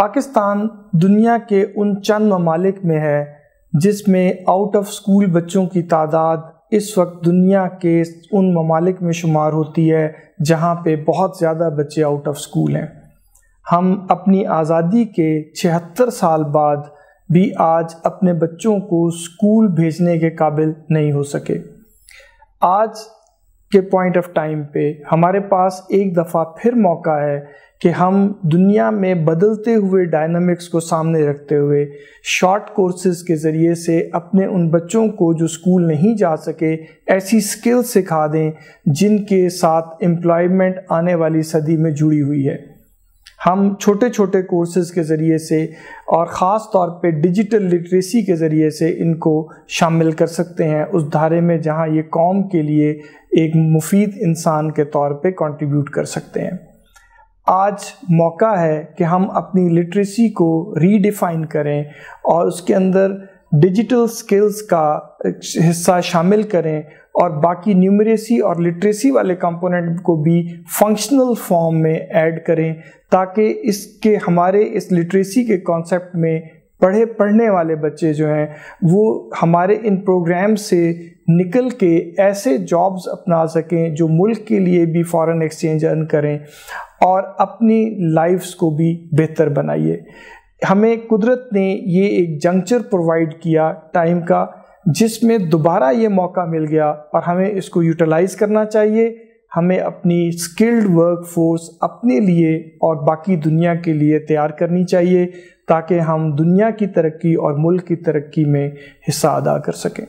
पाकिस्तान दुनिया के उन चंद ममालिक में है, जिसमें आउट ऑफ़ स्कूल बच्चों की तादाद इस वक्त दुनिया के उन ममालिक में शुमार होती है, जहाँ पे बहुत ज़्यादा बच्चे आउट ऑफ़ स्कूल हैं। हम अपनी आज़ादी के छिहत्तर साल बाद भी आज अपने बच्चों को स्कूल भेजने के काबिल नहीं हो सके। आज के पॉइंट ऑफ़ टाइम पे हमारे पास एक दफ़ा फिर मौका है कि हम दुनिया में बदलते हुए डायनामिक्स को सामने रखते हुए शॉर्ट कोर्सेज के ज़रिए से अपने उन बच्चों को जो स्कूल नहीं जा सके, ऐसी स्किल सिखा दें जिनके साथ एम्प्लॉयमेंट आने वाली सदी में जुड़ी हुई है। हम छोटे छोटे कोर्सेज के ज़रिए से और ख़ास तौर पे डिजिटल लिटरेसी के ज़रिए से इनको शामिल कर सकते हैं, उस धारे में जहाँ ये कौम के लिए एक मुफीद इंसान के तौर पे कंट्रीब्यूट कर सकते हैं। आज मौका है कि हम अपनी लिटरेसी को रीडिफाइन करें और उसके अंदर डिजिटल स्किल्स का हिस्सा शामिल करें और बाकी न्यूमरेसी और लिटरेसी वाले कंपोनेंट को भी फंक्शनल फॉर्म में ऐड करें ताकि इसके, हमारे इस लिटरेसी के कॉन्सेप्ट में पढ़े, पढ़ने वाले बच्चे जो हैं, वो हमारे इन प्रोग्राम से निकल के ऐसे जॉब्स अपना सकें जो मुल्क के लिए भी फॉरेन एक्सचेंज अर्न करें। और अपनी लाइफ्स को भी बेहतर बनाइए। हमें कुदरत ने ये एक जंक्चर प्रोवाइड किया टाइम का, जिसमें दोबारा ये मौका मिल गया और हमें इसको यूटिलाइज करना चाहिए। हमें अपनी स्किल्ड वर्क फोर्स अपने लिए और बाकी दुनिया के लिए तैयार करनी चाहिए, ताकि हम दुनिया की तरक्की और मुल्क की तरक्की में हिस्सा अदा कर सकें।